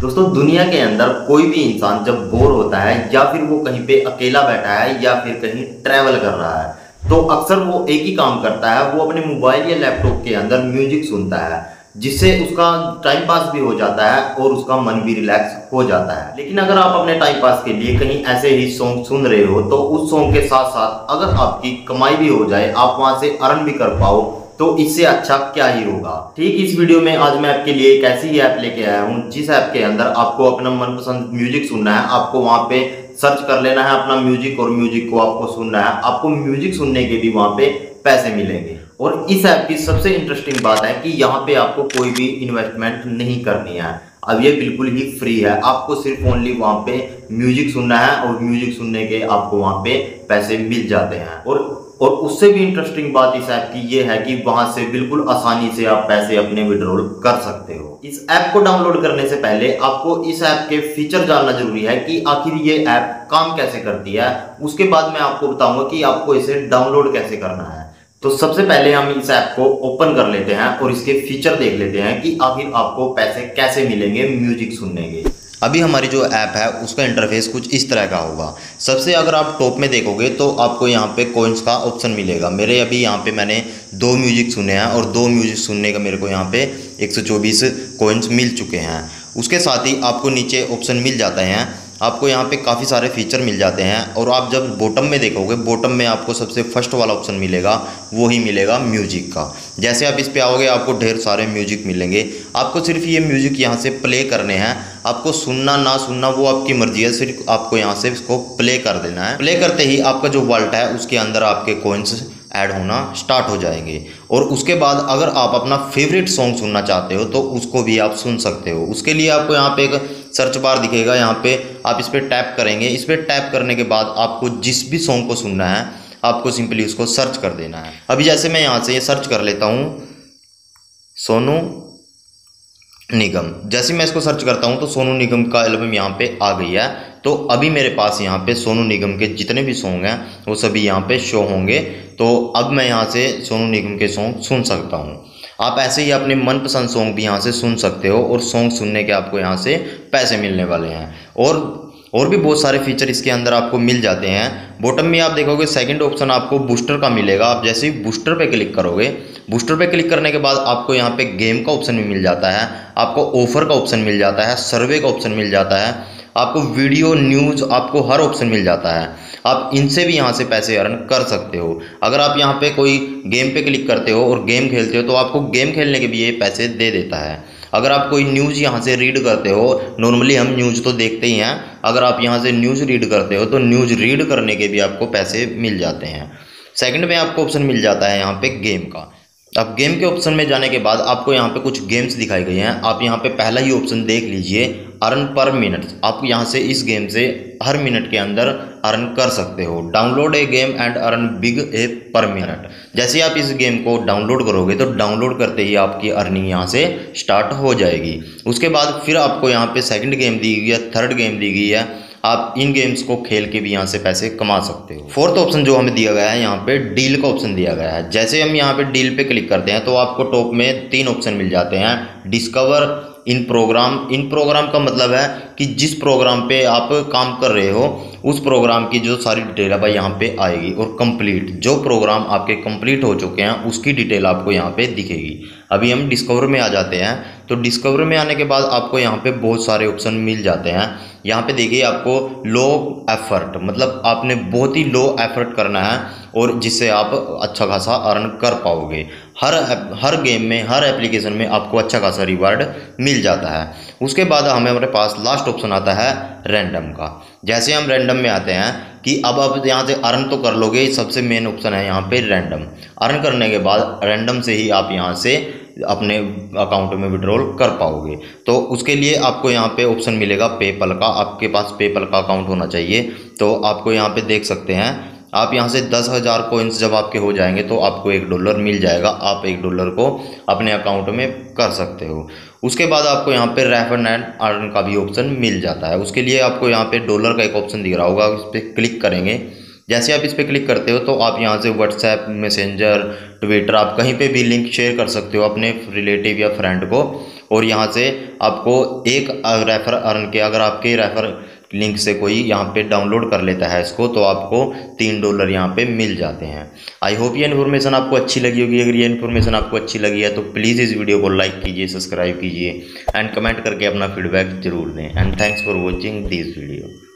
दोस्तों, दुनिया के अंदर कोई भी इंसान जब बोर होता है या फिर वो कहीं पे अकेला बैठा है या फिर कहीं ट्रैवल कर रहा है तो अक्सर वो एक ही काम करता है, वो अपने मोबाइल या लैपटॉप के अंदर म्यूज़िक सुनता है, जिससे उसका टाइम पास भी हो जाता है और उसका मन भी रिलैक्स हो जाता है। लेकिन अगर आप अपने टाइम पास के लिए कहीं ऐसे ही सॉन्ग सुन रहे हो तो उस सॉन्ग के साथ साथ अगर आपकी कमाई भी हो जाए, आप वहाँ से अर्न भी कर पाओ तो इससे अच्छा क्या ही होगा। ठीक, इस वीडियो में आज मैं आपके लिए एक ऐसी ऐप लेके आया हूँ, जिस ऐप के अंदर आपको अपना मनपसंद म्यूज़िक सुनना है। आपको वहाँ पे सर्च कर लेना है अपना म्यूज़िक और म्यूज़िक को आपको सुनना है। आपको म्यूज़िक सुनने के भी वहाँ पे पैसे मिलेंगे। और इस ऐप की सबसे इंटरेस्टिंग बात है कि यहाँ पे आपको कोई भी इन्वेस्टमेंट नहीं करनी है। अब ये बिल्कुल ही फ्री है। आपको सिर्फ़ ओनली वहाँ पे म्यूज़िक सुनना है और म्यूज़िक सुनने के आपको वहाँ पे पैसे मिल जाते हैं। और और उससे भी इंटरेस्टिंग बात इस ऐप की ये है कि वहाँ से बिल्कुल आसानी से आप पैसे अपने विड्रॉल कर सकते हो। इस ऐप को डाउनलोड करने से पहले आपको इस ऐप के फीचर जानना ज़रूरी है कि आखिर ये ऐप काम कैसे करती है। उसके बाद मैं आपको बताऊँगा कि आपको इसे डाउनलोड कैसे करना है। तो सबसे पहले हम इस ऐप को ओपन कर लेते हैं और इसके फीचर देख लेते हैं कि आखिर आपको पैसे कैसे मिलेंगे म्यूज़िक सुनने के। अभी हमारी जो ऐप है, उसका इंटरफेस कुछ इस तरह का होगा। सबसे अगर आप टॉप में देखोगे तो आपको यहाँ पे कोइंस का ऑप्शन मिलेगा। मेरे अभी यहाँ पे मैंने दो म्यूज़िक सुने हैं, और दो म्यूज़िक सुनने का मेरे को यहाँ पे 124 कोइंस मिल चुके हैं। उसके साथ ही आपको नीचे ऑप्शन मिल जाते हैं। आपको यहाँ पे काफ़ी सारे फीचर मिल जाते हैं, और आप जब बॉटम में देखोगे बॉटम में आपको सबसे फ़र्स्ट वाला ऑप्शन मिलेगा, वो ही मिलेगा म्यूज़िक का। जैसे आप इस पे आओगे, आपको ढेर सारे म्यूज़िक मिलेंगे। आपको सिर्फ़ ये म्यूज़िक यहाँ से प्ले करने हैं आपको सुनना, ना सुनना, वो आपकी मर्ज़ी है। सिर्फ़ आपको यहाँ से इसको प्ले कर देना है। प्ले करते ही आपका जो वॉल्ट है, उसके अंदर आपके कोइंस ऐड होना स्टार्ट हो जाएँगे। और उसके बाद अगर आप अपना फेवरेट सॉन्ग सुनना चाहते हो तो उसको भी आप सुन सकते हो। उसके लिए आपको यहाँ पे एक सर्च बार दिखेगा। यहाँ पे आप इस पर टैप करेंगे। इस पर टैप करने के बाद आपको जिस भी सॉन्ग को सुनना है, आपको सिंपली उसको सर्च कर देना है। अभी जैसे मैं यहाँ से ये सर्च कर लेता हूँ। सोनू निगम। जैसे मैं इसको सर्च करता हूँ तो सोनू निगम का एल्बम यहाँ पे आ गई है। तो अभी मेरे पास यहाँ पे सोनू निगम के जितने भी सॉन्ग हैं, वो सभी यहाँ पे शो होंगे। तो अब मैं यहाँ से सोनू निगम के सॉन्ग सुन सकता हूँ। आप ऐसे ही अपने मनपसंद सॉन्ग भी यहाँ से सुन सकते हो और सॉन्ग सुनने के आपको यहाँ से पैसे मिलने वाले हैं। और और भी बहुत सारे फीचर इसके अंदर आपको मिल जाते हैं। बॉटम में आप देखोगे सेकंड ऑप्शन आपको बूस्टर का मिलेगा। आप जैसे ही बूस्टर पे क्लिक करोगे बूस्टर पे क्लिक करने के बाद आपको यहाँ पे गेम का ऑप्शन भी मिल जाता है, आपको ऑफ़र का ऑप्शन मिल जाता है सर्वे का ऑप्शन मिल जाता है, आपको वीडियो न्यूज़ आपको हर ऑप्शन मिल जाता है। आप इनसे भी यहाँ से पैसे अर्न कर सकते हो। अगर आप यहाँ पे कोई गेम पे क्लिक करते हो और गेम खेलते हो तो आपको गेम खेलने के भी ये पैसे दे देता है। अगर आप कोई न्यूज़ यहाँ से रीड करते हो नॉर्मली हम न्यूज़ तो देखते ही हैं, अगर आप यहाँ से न्यूज़ रीड करते हो तो न्यूज़ रीड करने के भी आपको पैसे मिल जाते हैं। सेकंड में आपको ऑप्शन मिल जाता है यहाँ पे गेम का। अब गेम के ऑप्शन में जाने के बाद आपको यहाँ पे कुछ गेम्स दिखाई गई हैं। आप यहाँ पे पहला ही ऑप्शन देख लीजिए अर्न पर मिनट आप यहाँ से इस गेम से हर मिनट के अंदर अर्न कर सकते हो। Download a game and earn big ए पर मिनट जैसे आप इस गेम को डाउनलोड करोगे तो डाउनलोड करते ही आपकी अर्निंग यहाँ से स्टार्ट हो जाएगी। उसके बाद फिर आपको यहाँ पे सेकंड गेम दी गई है थर्ड गेम दी गई है। आप इन गेम्स को खेल के भी यहाँ से पैसे कमा सकते हो। फोर्थ ऑप्शन जो हमें दिया गया है यहाँ पे डील का ऑप्शन दिया गया है। जैसे हम यहाँ पे डील पे क्लिक करते हैं तो आपको टॉप में तीन ऑप्शन मिल जाते हैं। Discover in program in program का मतलब है कि जिस प्रोग्राम पे आप काम कर रहे हो, उस प्रोग्राम की जो सारी डिटेल है भाई यहाँ पे आएगी और कंप्लीट जो प्रोग्राम आपके कंप्लीट हो चुके हैं, उसकी डिटेल आपको यहाँ पे दिखेगी। अभी हम डिस्कवर में आ जाते हैं। तो डिस्कवर में आने के बाद आपको यहाँ पे बहुत सारे ऑप्शन मिल जाते हैं। यहाँ पे देखिए आपको लो एफर्ट मतलब आपने बहुत ही लो एफर्ट करना है और जिससे आप अच्छा खासा अर्न कर पाओगे। हर हर गेम में, हर एप्लीकेशन में आपको अच्छा खासा रिवार्ड मिल जाता है। उसके बाद हमें हमारे पास लास्ट ऑप्शन आता है रैंडम का। जैसे हम रैंडम में आते हैं कि अब आप यहाँ से अर्न तो कर लोगे, सबसे मेन ऑप्शन है यहाँ पे रैंडम अर्न करने के बाद रैंडम से ही आप यहाँ से अपने अकाउंट में विड्रॉल कर पाओगे। तो उसके लिए आपको यहाँ पे ऑप्शन मिलेगा पेपल का। आपके पास पेपल का अकाउंट होना चाहिए। तो आपको यहाँ पे देख सकते हैं। आप यहाँ से दस हज़ार कोइंस जब आपके हो जाएँगे तो आपको एक डॉलर मिल जाएगा। आप एक डॉलर को अपने अकाउंट में कर सकते हो। उसके बाद आपको यहाँ पे रेफर एंड अर्न का भी ऑप्शन मिल जाता है। उसके लिए आपको यहाँ पे डॉलर का एक ऑप्शन दिख रहा होगा। उस पर क्लिक करेंगे। जैसे आप इस पर क्लिक करते हो तो आप यहाँ से व्हाट्सएप मैसेंजर ट्विटर आप कहीं पे भी लिंक शेयर कर सकते हो अपने रिलेटिव या फ्रेंड को। और यहाँ से आपको एक रेफ़र अर्न के, अगर आपके रेफ़र लिंक से कोई यहाँ पे डाउनलोड कर लेता है इसको तो आपको तीन डॉलर यहाँ पे मिल जाते हैं। आई होप ये इन्फॉर्मेशन आपको अच्छी लगी होगी। अगर ये इन्फॉर्मेशन आपको अच्छी लगी है तो प्लीज़ इस वीडियो को लाइक कीजिए सब्सक्राइब कीजिए एंड कमेंट करके अपना फीडबैक ज़रूर दें। And thanks for watching this video